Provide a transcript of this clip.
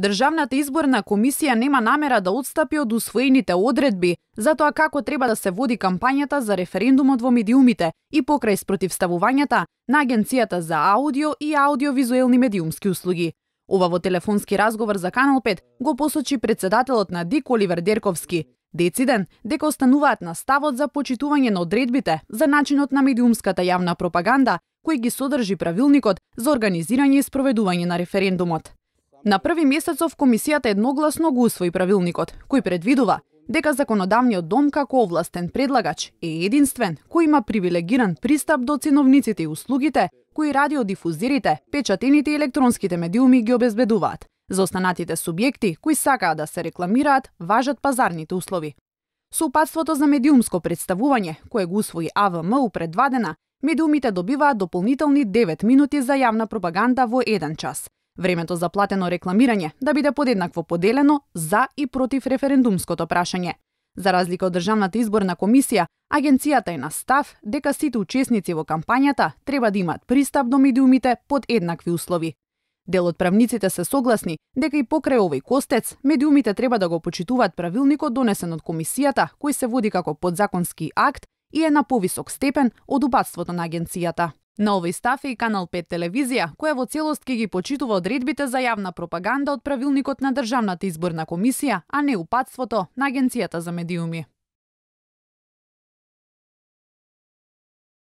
Државната изборна комисија нема намера да отстапи од усвоените одредби за тоа како треба да се води кампањата за референдумот во медиумите и покрај спротивставувањата на Агенцијата за аудио и аудиовизуелни медиумски услуги. Ова во телефонски разговор за Канал 5 го посочи председателот на ДИК Оливер Дерковски, Дециден дека остануваат на ставот за почитување на одредбите за начинот на медиумската јавна пропаганда кој ги содржи правилникот за организирање и спроведување на референдумот. На први месецов комисијата едногласно го усвои правилникот, кој предвидува дека законодавниот дом како овластен предлагач е единствен кој има привилегиран пристап до ценовниците и услугите кои радиодифузирите, печатените и електронските медиуми ги обезбедуваат. За останатите субјекти кои сакаат да се рекламираат, важат пазарните услови. Со за медиумско представување, кое го усвои АВМ предвадена, медиумите добиваат дополнителни 9 минути за јавна пропаганда во еден час. Времето за платено рекламирање да биде подеднакво поделено за и против референдумското прашање. За разлика од Државната изборна комисија, агенцијата е на став дека сите учесници во кампањата треба да имаат пристап до медиумите под еднакви услови. Дел од правниците се согласни дека и покрај овој костец, медиумите треба да го почитуваат правилникот донесен од комисијата, кој се води како подзаконски акт и е на повисок степен од упатството на агенцијата. На овој став е и Канал 5 телевизија, која во целост ќе ги почитува одредбите за јавна пропаганда од правилникот на Државната изборна комисија, а не упатството на Агенцијата за медиуми.